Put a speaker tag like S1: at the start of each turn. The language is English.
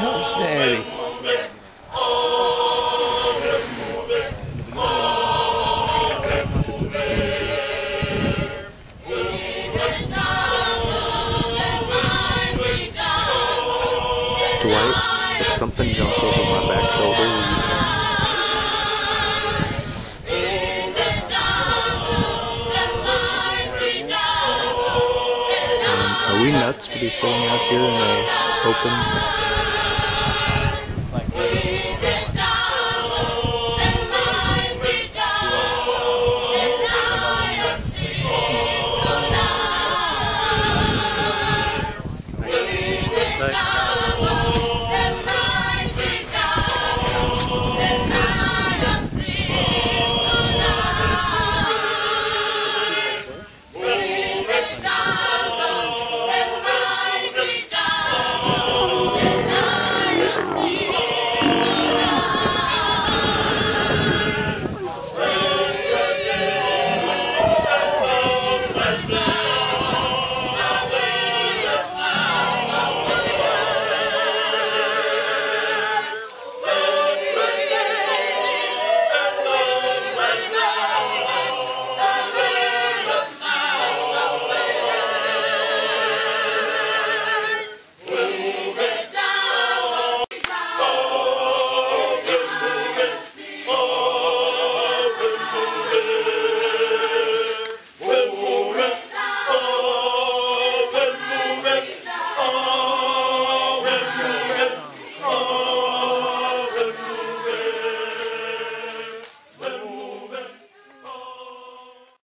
S1: Rosemary.
S2: Dwight, if something jumps over my back shoulder, will you? Um, are we nuts to be sitting out here in a open